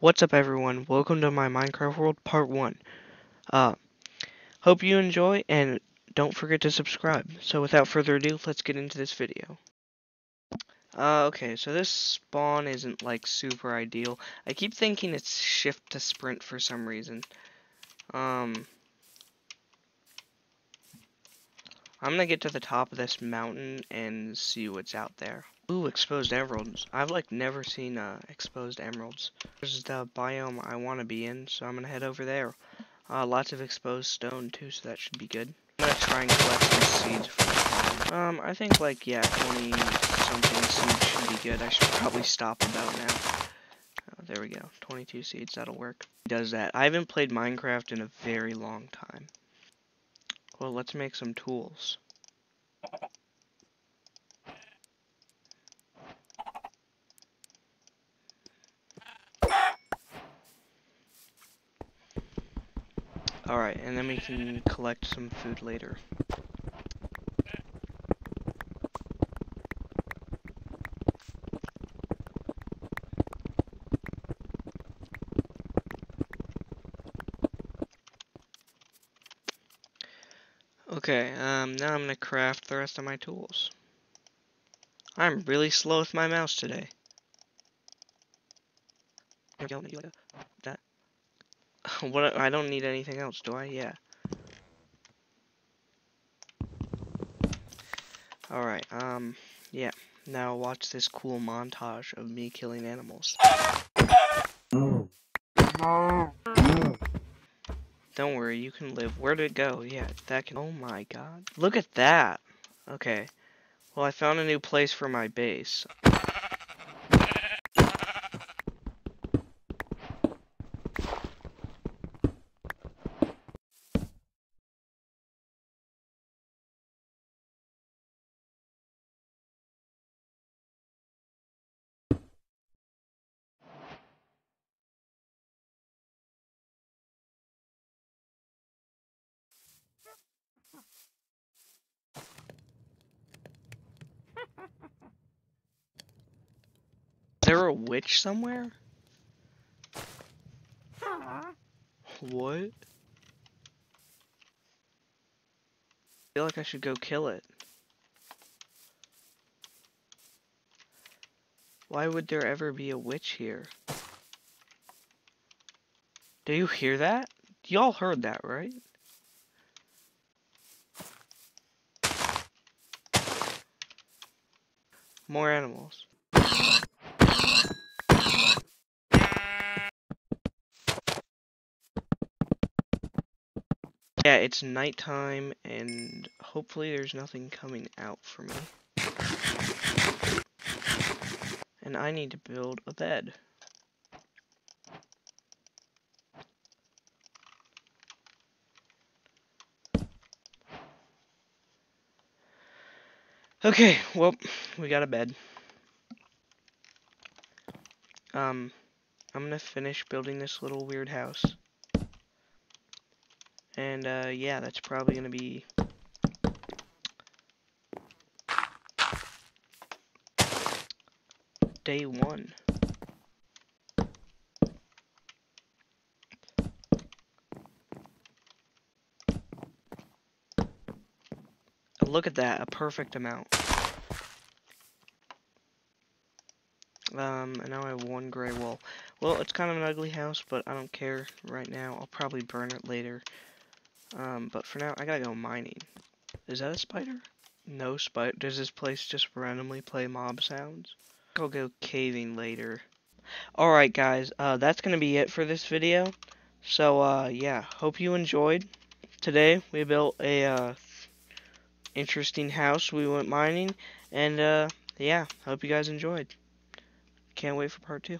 What's up everyone? Welcome to my Minecraft World Part 1. Uh, hope you enjoy and don't forget to subscribe. So without further ado, let's get into this video. Uh, okay, so this spawn isn't like super ideal. I keep thinking it's shift to sprint for some reason. Um, I'm gonna get to the top of this mountain and see what's out there. Ooh, exposed emeralds. I've like never seen uh, exposed emeralds. This is the biome I want to be in, so I'm gonna head over there. Uh, lots of exposed stone too, so that should be good. I'm gonna try and collect some seeds. Um, I think like yeah, 20 something seeds should be good. I should probably stop about now. Oh, there we go, 22 seeds. That'll work. Does that? I haven't played Minecraft in a very long time. Well, let's make some tools. Alright, and then we can collect some food later. Okay, um, now I'm gonna craft the rest of my tools. I'm really slow with my mouse today. That. What? I don't need anything else, do I? Yeah. Alright, um, yeah. Now watch this cool montage of me killing animals. Don't worry, you can live. Where did it go? Yeah, that can- Oh my god. Look at that! Okay. Well, I found a new place for my base. Is there a witch somewhere? What? I feel like I should go kill it. Why would there ever be a witch here? Do you hear that? Y'all heard that, right? More animals. Yeah, it's nighttime and hopefully there's nothing coming out for me. And I need to build a bed. Okay, well, we got a bed. Um, I'm gonna finish building this little weird house. And, uh, yeah, that's probably gonna be... Day one. Look at that, a perfect amount. Um, and now I have one gray wall. Well, it's kind of an ugly house, but I don't care right now. I'll probably burn it later. Um, but for now, I gotta go mining. Is that a spider? No spider. Does this place just randomly play mob sounds? I'll go caving later. Alright guys, uh, that's gonna be it for this video. So, uh, yeah, hope you enjoyed. Today, we built a, uh, interesting house. We went mining, and, uh, yeah, hope you guys enjoyed. Can't wait for part two.